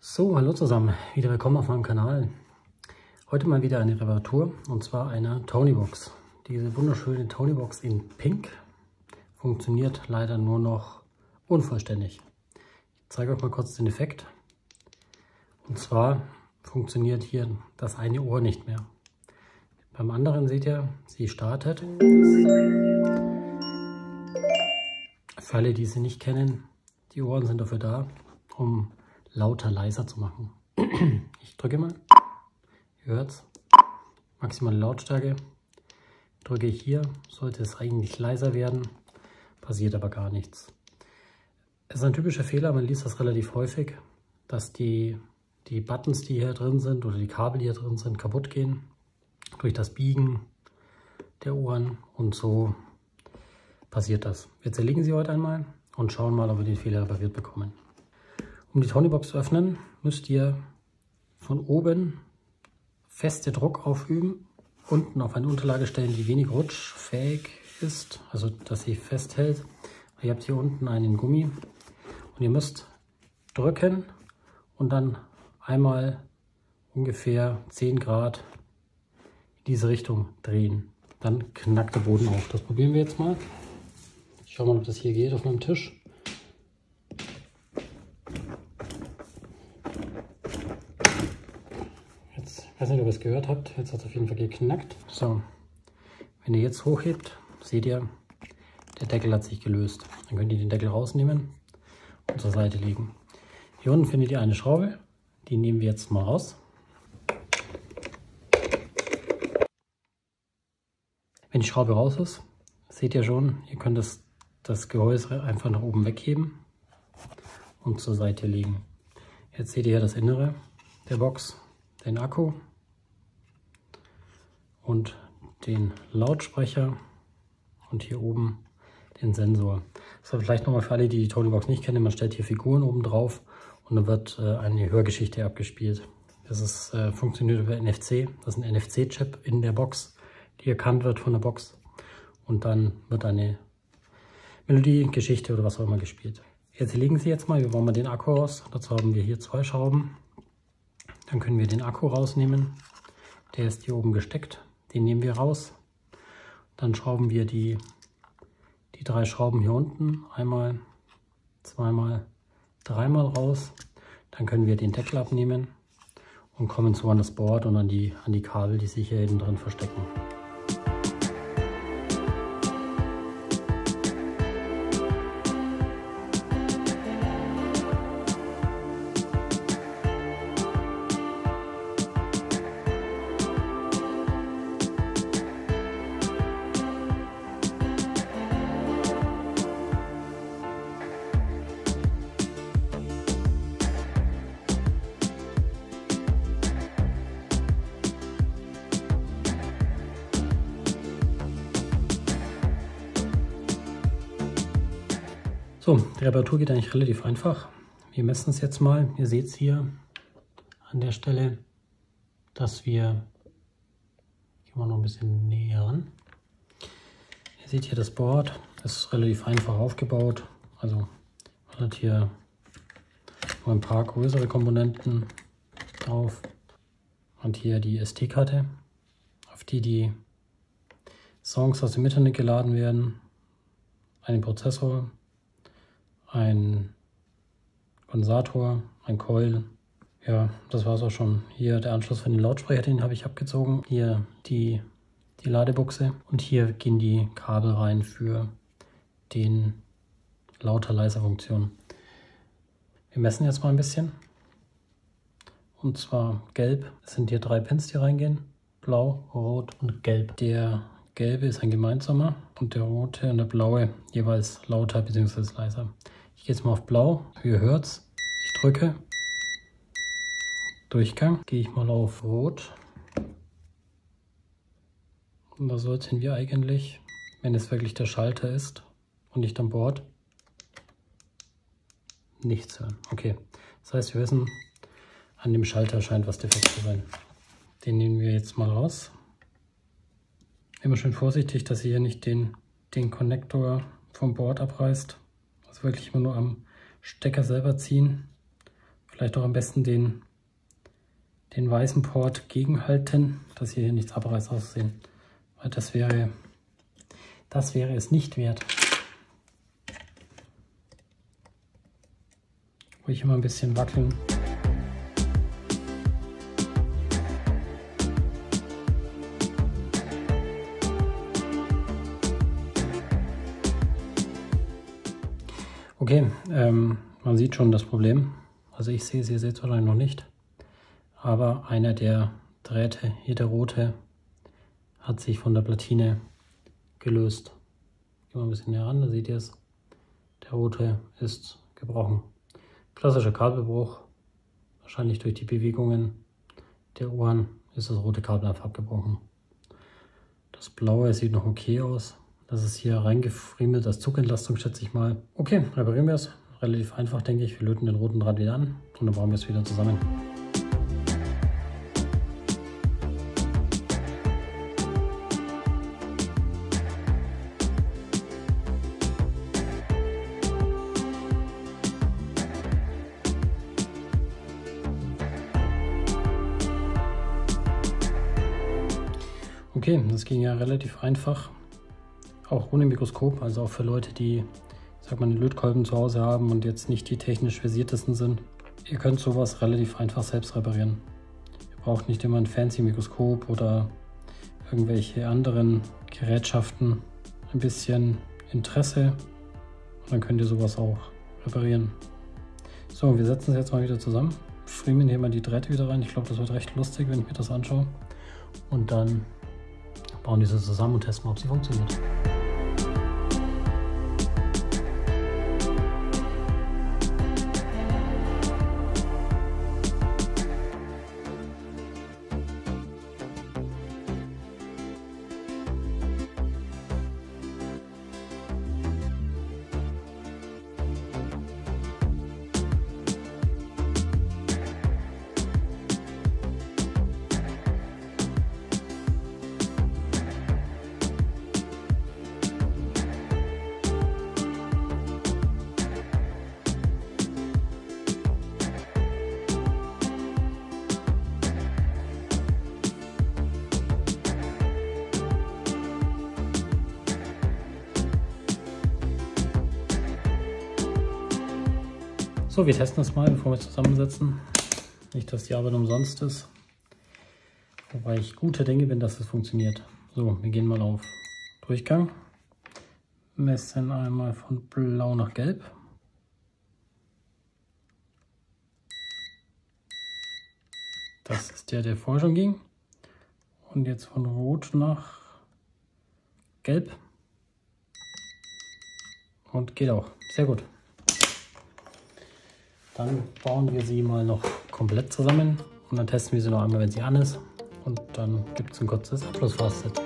So, hallo zusammen, wieder willkommen auf meinem Kanal. Heute mal wieder eine Reparatur und zwar eine Tonybox. Diese wunderschöne Tonybox in Pink funktioniert leider nur noch unvollständig. Ich zeige euch mal kurz den Effekt. Und zwar funktioniert hier das eine Ohr nicht mehr. Beim anderen seht ihr, sie startet. Für alle, die sie nicht kennen, die Ohren sind dafür da, um lauter, leiser zu machen. Ich drücke mal, ihr hört maximale Lautstärke. Drücke ich hier, sollte es eigentlich leiser werden, passiert aber gar nichts. Es ist ein typischer Fehler, man liest das relativ häufig, dass die, die Buttons, die hier drin sind oder die Kabel, die hier drin sind, kaputt gehen durch das Biegen der Ohren und so passiert das. Wir zerlegen sie heute einmal und schauen mal, ob wir den Fehler repariert bekommen. Um die Tonybox zu öffnen, müsst ihr von oben feste Druck aufüben, unten auf eine Unterlage stellen, die wenig rutschfähig ist, also dass sie festhält. Ihr habt hier unten einen Gummi und ihr müsst drücken und dann einmal ungefähr 10 Grad in diese Richtung drehen. Dann knackt der Boden auf. Das probieren wir jetzt mal. Ich schau mal, ob das hier geht auf meinem Tisch. Ich weiß nicht, ob ihr es gehört habt. Jetzt hat es auf jeden Fall geknackt. So, wenn ihr jetzt hochhebt, seht ihr, der Deckel hat sich gelöst. Dann könnt ihr den Deckel rausnehmen und zur Seite legen. Hier unten findet ihr eine Schraube. Die nehmen wir jetzt mal raus. Wenn die Schraube raus ist, seht ihr schon, ihr könnt das, das Gehäuse einfach nach oben wegheben und zur Seite legen. Jetzt seht ihr hier das Innere der Box, den Akku und den Lautsprecher und hier oben den Sensor. Das war vielleicht nochmal für alle, die die Tonybox nicht kennen, man stellt hier Figuren oben drauf und dann wird äh, eine Hörgeschichte abgespielt. Das ist, äh, funktioniert über NFC, das ist ein NFC-Chip in der Box, die erkannt wird von der Box und dann wird eine Melodie, Geschichte oder was auch immer gespielt. Jetzt legen Sie jetzt mal, wir wollen mal den Akku raus. Dazu haben wir hier zwei Schrauben. Dann können wir den Akku rausnehmen. Der ist hier oben gesteckt. Den nehmen wir raus. Dann schrauben wir die, die drei Schrauben hier unten einmal, zweimal, dreimal raus. Dann können wir den Deckel abnehmen und kommen so an das Board und an die, an die Kabel, die sich hier hinten drin verstecken. So, die Reparatur geht eigentlich relativ einfach. Wir messen es jetzt mal. Ihr seht es hier an der Stelle, dass wir, gehen wir noch ein bisschen näher ran. Ihr seht hier das Board, das ist relativ einfach aufgebaut. Also man hat hier nur ein paar größere Komponenten drauf. Und hier die SD-Karte, auf die die Songs aus dem Internet geladen werden. Einen Prozessor, ein Kondensator, ein Coil. Ja, das war es auch schon. Hier der Anschluss von den Lautsprecher, den habe ich abgezogen. Hier die, die Ladebuchse und hier gehen die Kabel rein für den lauter leiser Funktion. Wir messen jetzt mal ein bisschen. Und zwar gelb. Es sind hier drei Pins, die reingehen. Blau, rot und gelb. Der gelbe ist ein gemeinsamer und der rote und der blaue jeweils lauter bzw. leiser. Ich gehe jetzt mal auf blau, ihr hört's. Ich drücke. Durchgang. Gehe ich mal auf rot. Und da sollten wir eigentlich, wenn es wirklich der Schalter ist und nicht am Board, nichts hören. Okay, das heißt, wir wissen, an dem Schalter scheint was defekt zu sein. Den nehmen wir jetzt mal raus. Immer schön vorsichtig, dass ihr hier nicht den, den Konnektor vom Board abreißt. Also wirklich immer nur am Stecker selber ziehen. Vielleicht auch am besten den, den weißen Port gegenhalten, dass hier nichts abreißt aussehen. Weil das wäre, das wäre es nicht wert. Ruhig immer ein bisschen wackeln. Okay, ähm, man sieht schon das Problem. Also ich sehe es, ihr seht es wahrscheinlich noch nicht. Aber einer der Drähte, hier der rote, hat sich von der Platine gelöst. Gehen wir ein bisschen näher ran, da seht ihr es. Der rote ist gebrochen. Klassischer Kabelbruch, wahrscheinlich durch die Bewegungen der Uhren ist das rote Kabel einfach abgebrochen. Das blaue sieht noch okay aus. Das ist hier reingefriemelt als Zugentlastung, schätze ich mal. Okay, reparieren wir es. Relativ einfach, denke ich. Wir löten den roten Draht wieder an und dann bauen wir es wieder zusammen. Okay, das ging ja relativ einfach auch ohne Mikroskop, also auch für Leute, die sag mal, einen Lötkolben zu Hause haben und jetzt nicht die technisch versiertesten sind. Ihr könnt sowas relativ einfach selbst reparieren. Ihr braucht nicht immer ein fancy Mikroskop oder irgendwelche anderen Gerätschaften. Ein bisschen Interesse und dann könnt ihr sowas auch reparieren. So, wir setzen es jetzt mal wieder zusammen. Friemen hier mal die Drähte wieder rein. Ich glaube, das wird recht lustig, wenn ich mir das anschaue. Und dann bauen diese zusammen und testen, ob sie funktioniert. So, wir testen das mal, bevor wir zusammensetzen. Nicht, dass die Arbeit umsonst ist. Wobei ich gute Dinge bin, dass es funktioniert. So, wir gehen mal auf Durchgang. Messen einmal von blau nach gelb. Das ist der, der vorher schon ging. Und jetzt von rot nach gelb. Und geht auch. Sehr gut. Dann bauen wir sie mal noch komplett zusammen und dann testen wir sie noch einmal, wenn sie an ist. Und dann gibt es ein kurzes Abschlussfazit.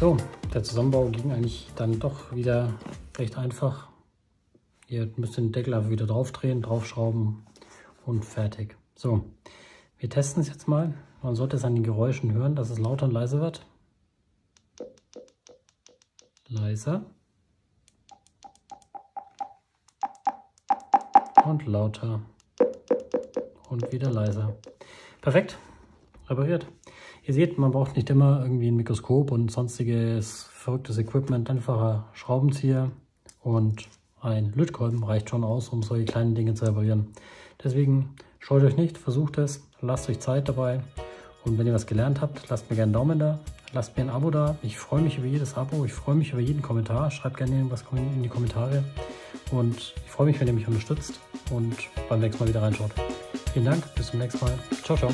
So, der Zusammenbau ging eigentlich dann doch wieder recht einfach. Ihr müsst den Deckel einfach wieder drauf drehen, draufschrauben und fertig. So, wir testen es jetzt mal. Man sollte es an den Geräuschen hören, dass es lauter und leiser wird. Leiser. Und lauter. Und wieder leiser. Perfekt. Repariert. Ihr seht, man braucht nicht immer irgendwie ein Mikroskop und sonstiges verrücktes Equipment. Einfacher Schraubenzieher und ein Lötkolben reicht schon aus, um solche kleinen Dinge zu reparieren. Deswegen scheut euch nicht, versucht es, lasst euch Zeit dabei. Und wenn ihr was gelernt habt, lasst mir gerne einen Daumen da, lasst mir ein Abo da. Ich freue mich über jedes Abo, ich freue mich über jeden Kommentar. Schreibt gerne irgendwas in die Kommentare. Und ich freue mich, wenn ihr mich unterstützt und beim nächsten Mal wieder reinschaut. Vielen Dank, bis zum nächsten Mal. Ciao, ciao.